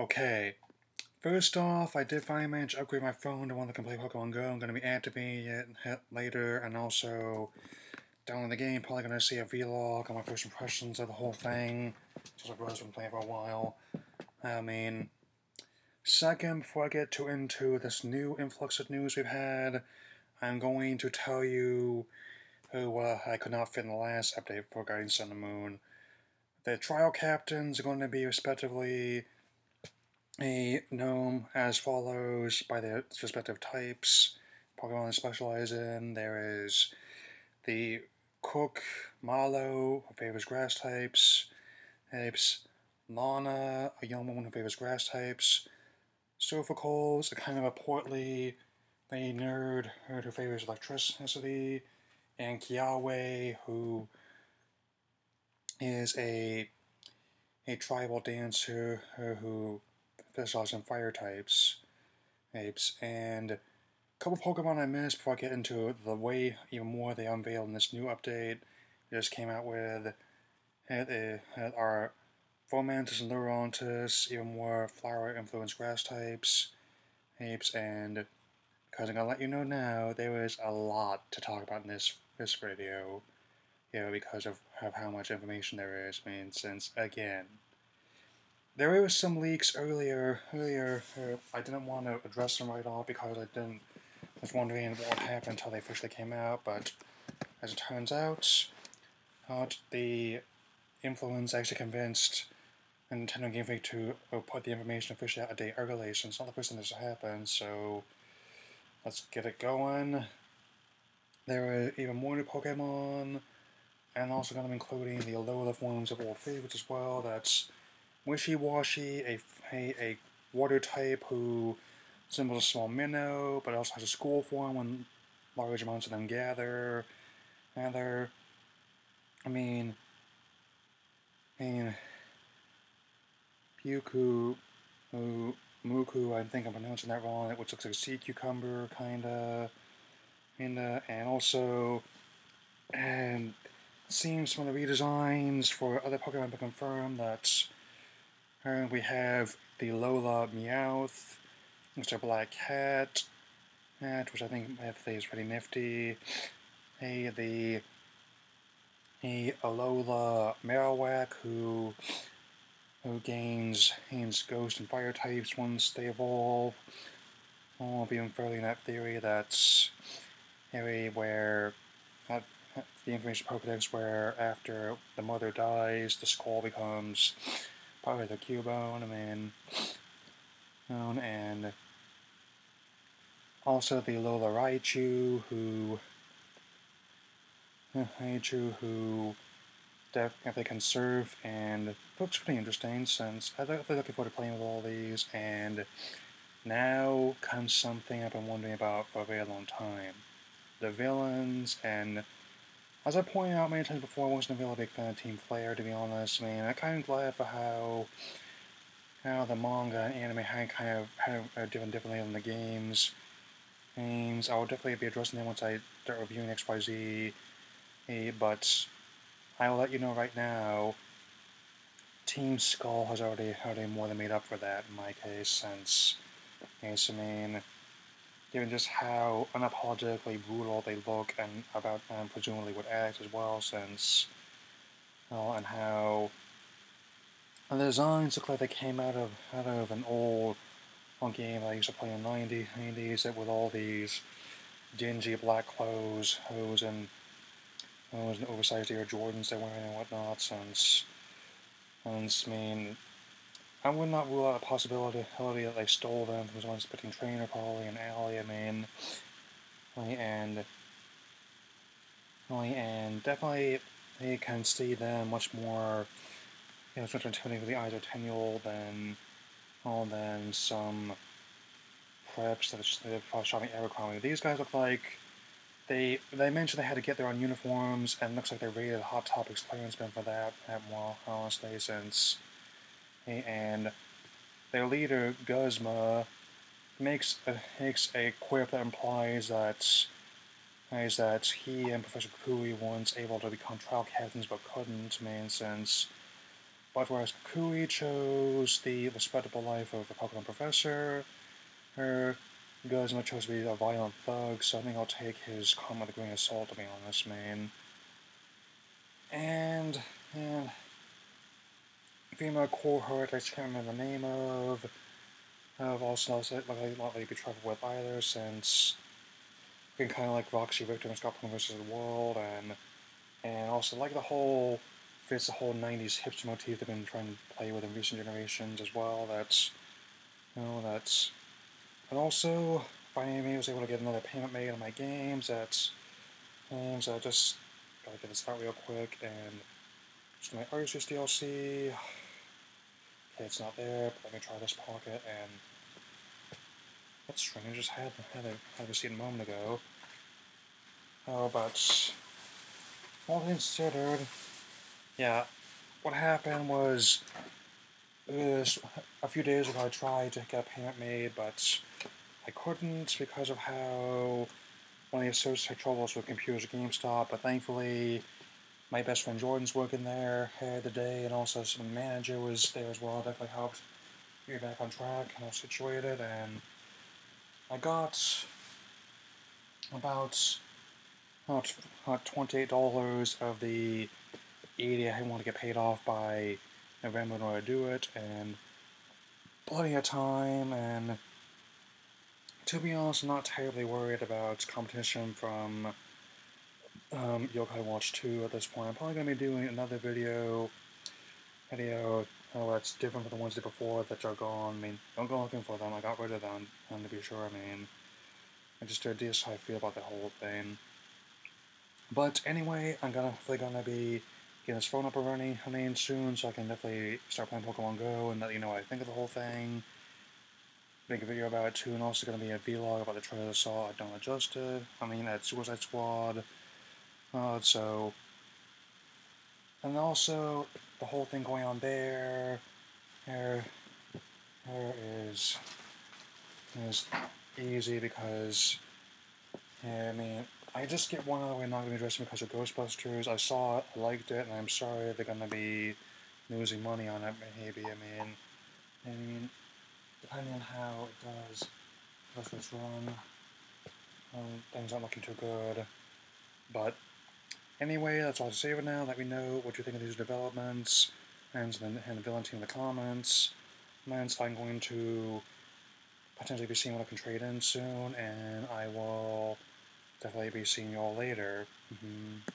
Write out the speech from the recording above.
Okay, first off, I did finally manage to upgrade my phone to one that can play Pokemon Go. I'm going to be activating it later, and also downloading the game. Probably going to see a vlog on my first impressions of the whole thing, since my brother's been playing for a while. I mean, second, before I get too into this new influx of news we've had, I'm going to tell you who uh, I could not fit in the last update for Guardian Sun and Moon. The trial captains are going to be respectively a gnome as follows by their respective types. Pokemon specialize in. There is the Cook, Mallow, who favors grass types, types Lana, a young woman who favors grass types, Sophocles, a kind of a portly a nerd who favors electricity, and Kiawe, who is a a tribal dancer who specializes in fire types, apes, and a couple Pokemon I missed before I get into the way even more they unveiled in this new update. We just came out with had, a, had our Fomantis and Lurantis, even more flower influenced grass types, apes, and because I'm gonna let you know now, there is a lot to talk about in this this video, you know, because of, of how much information there is. I mean, since again, there were some leaks earlier. Earlier, uh, I didn't want to address them right off because I didn't I was wondering what happened until they officially came out. But as it turns out, uh, the influence actually convinced Nintendo Game Freak to uh, put the information officially out a day early, so it's not the first time this has happened. So let's get it going. There are even more new Pokemon, and also going to be including the Alola forms of old favorites as well. That's Wishiwashi, a, a, a water type who resembles a small minnow, but also has a school form when large amounts of them gather. They're, I mean, I mean, Puku, Muku, I think I'm pronouncing that wrong, which looks like a sea cucumber, kinda, kinda, and also, and seems from the redesigns for other Pokemon been confirmed that and we have the Alola Meowth, Mr. Black Cat, Cat, which I think is pretty nifty. Hey, the a Alola Marowak who who gains gains ghost and fire types once they evolve. I'll be unfurling that theory that's area where the information Pokedex where after the mother dies, the skull becomes of the Cubone, I mean, and also the Alola Raichu, who uh, Raichu, who definitely can serve, and looks pretty interesting since I'm really looking forward to playing with all these, and now comes something I've been wondering about for a very long time. The villains, and as I pointed out many times before, I wasn't really a big fan of Team Flare, to be honest. I mean, I'm kind of glad for how how the manga and anime had kind of had a, different differently than the games. Games, I will definitely be addressing them once I start reviewing XYZ, but I will let you know right now, Team Skull has already already more than made up for that in my case, since, yes, I mean, given just how unapologetically brutal they look and about and presumably would act as well, since, well, and how and the designs look like they came out of out of an old, game I used to play in the 90s, 90s with all these dingy black clothes, hose, and those oversized Air Jordans they're wearing and whatnot, since, and I mean, I would not rule out a possibility that they stole them from someone's spitting trainer probably in alley, I mean, and, and definitely they can see them much more, you know, such intimidating with the eyes of 10 year old than, oh, than some preps that are probably shopping Abercrombie. These guys look like they they mentioned they had to get their own uniforms, and looks like they raided Hot Topics clearance bin for that. at Well, honestly, since and their leader Guzma makes a, makes a quip that implies that is that he and Professor Kukui once able to become trial captains but couldn't, man, since But whereas Kukui chose the respectable life of a Pokemon professor, her Guzma chose to be a violent thug, so I think I'll take his comment with a grain of salt, to be honest, man. And, female cohort, I just can't remember the name of, of also not like not like be trouble with either, since being kind of like Roxy Richter and Scott Pilgrim vs. the World, and and also like the whole fits the whole '90s hipster motif they've been trying to play with in recent generations as well. That's you know that's and also finally I was able to get another payment made on my games. That's games so I just gotta get this out real quick and just my Arceus DLC. It's not there, but let me try this pocket and that's strange, I just had, had, a, had a receipt a moment ago. Oh, but all considered, yeah, what happened was, was a few days ago I tried to get a payment made, but I couldn't because of how one of the associates had troubles with computers at GameStop, but thankfully my best friend Jordan's working there the day, and also some manager was there as well. Definitely helped get back on track and all situated. And I got about about, about twenty eight dollars of the eighty I want to get paid off by November in order to do it, and plenty of time. And to be honest, I'm not terribly worried about competition from um, Yokai Watch 2 at this point. I'm probably going to be doing another video, video oh, that's different from the ones did before that are gone. I mean, don't go looking for them, I got rid of them, and to be sure, I mean, I just did this how I feel about the whole thing. But anyway, I'm gonna definitely gonna be getting this phone up and running, I mean, soon, so I can definitely start playing Pokemon Go and let you know what I think of the whole thing. Make a video about it too, and also gonna be a vlog about the trailer I saw at Don't Adjusted. I mean, at Suicide Squad. Uh, so, and also the whole thing going on there, there, there is, is easy because, yeah, I mean, I just get one other way not going to be addressing because of Ghostbusters. I saw it, I liked it, and I'm sorry they're going to be losing money on it, maybe. I mean, I mean, depending on how it does, if it's run, um, things aren't looking too good. But Anyway, that's all to say for now. Let me know what you think of these developments and then and the villain team in the comments. And I'm going to potentially be seeing what I can trade in soon, and I will definitely be seeing you all later. Mm -hmm.